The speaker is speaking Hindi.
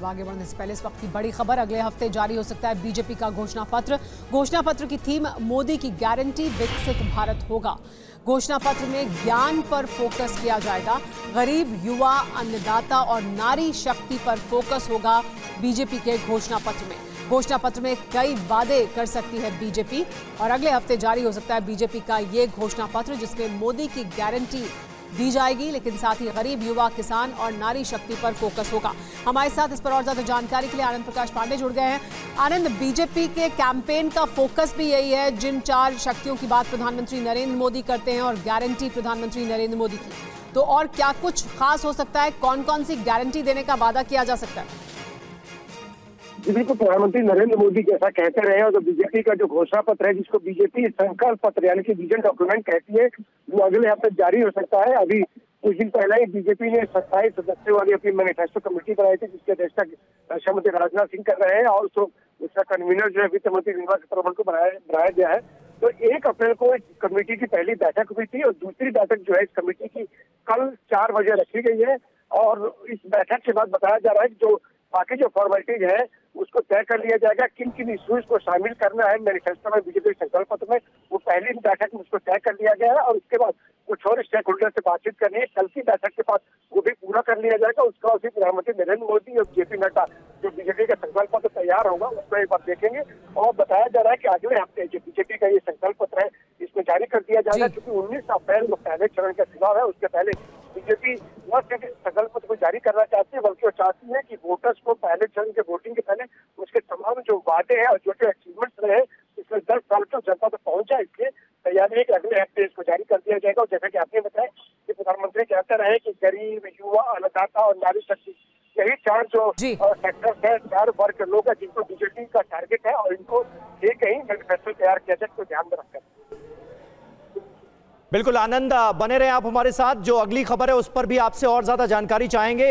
अब आगे बढ़ने से पहले इस वक्त की बड़ी खबर, अगले हफ़्ते जारी हो सकता है बीजेपी का घोषणा पत्र घोषणा पत्र की थीम, मोदी की गारंटी विकसित भारत होगा। घोषणा पत्र में ज्ञान पर फोकस किया जाएगा। गरीब, युवा, अन्नदाता और नारी शक्ति पर फोकस होगा बीजेपी के घोषणा पत्र में। घोषणा पत्र में कई वादे कर सकती है बीजेपी और अगले हफ़्ते जारी हो सकता है बीजेपी का ये घोषणा पत्र जिसमें मोदी की गारंटी दी जाएगी, लेकिन साथ ही गरीब युवा, किसान और नारी शक्ति पर फोकस होगा। हमारे साथ इस पर और ज़्यादा जानकारी के लिए आनंद प्रकाश पांडे जुड़ गए हैं। आनंद, बीजेपी के कैंपेन का फोकस भी यही है, जिन चार शक्तियों की बात प्रधानमंत्री नरेंद्र मोदी करते हैं और गारंटी प्रधानमंत्री नरेंद्र मोदी की। तो और क्या कुछ खास हो सकता है? कौन कौन सी गारंटी देने का वादा किया जा सकता है? बिल्कुल प्रधानमंत्री नरेंद्र मोदी जैसा कहते रहे और जो बीजेपी का जो घोषणा पत्र है, जिसको बीजेपी संकल्प पत्र यानी कि विजन डॉक्यूमेंट कहती है, वो अगले हफ़्ते जारी हो सकता है। अभी कुछ दिन पहले ही बीजेपी ने सत्ताईस सदस्यों वाली अपनी मैनिफेस्टो कमेटी बनाई थी, जिसके अध्यक्षता रक्षा मंत्री राजनाथ सिंह कर रहे हैं, और उसको, उसका कन्वीनर जो है वित्त मंत्री निर्मला सीतारमण को बनाया बनाया गया है। तो एक अप्रैल को इस कमेटी की पहली बैठक हुई थी, और दूसरी बैठक जो है इस कमेटी की कल चार बजे रखी गई है। और इस बैठक के बाद बताया जा रहा है कि जो बाकी जो फॉर्मेलिटीज है उसको तय कर लिया जाएगा किन किन इश्यूज़ को शामिल करना है मैनिफेस्टो में बीजेपी संकल्प पत्र में। वो पहली बैठक में उसको तय कर लिया गया है और उसके बाद कुछ और स्टेक होल्डर से बातचीत करनी है। कल की बैठक के बाद वो भी पूरा कर लिया जाएगा। उसका उसी प्रधानमंत्री नरेंद्र मोदी और जेपी नड्डा, जो बीजेपी का संकल्प पत्र तैयार होगा, उसको एक बार देखेंगे। और बताया जा रहा है कि अगले हफ़्ते जो बीजेपी का ये संकल्प पत्र है जारी कर दिया जाएगा क्योंकि उन्नीस अप्रैल को पहले चरण का चुनाव है उसके पहले बीजेपी न सिर्फ़ संकल्प को जारी करना चाहती है बल्कि वो चाहती है कि वोटर्स को पहले चरण के वोटिंग के पहले उसके तमाम जो वादे हैं और जो जो अचीवमेंट्स रहे इसमें दस साल तक जनता तक पहुँच जाए इसलिए तैयारी है कि अगले हफ़्ते इसको जारी कर दिया जाएगा। और जैसा कि आपने बताया कि प्रधानमंत्री कहते रहे कि गरीब युवा अन्नदाता और नारी शक्ति यही चार जो सेक्टर्स है चार वर्ग के लोग हैं जिनको बीजेपी का टारगेट है और इनको एक ही मैनिफेस्टो तैयार किया जाए इसको ध्यान में रखकर। बिल्कुल आनंद, बने रहे आप हमारे साथ। जो अगली खबर है, उस पर भी आपसे और ज़्यादा जानकारी चाहेंगे।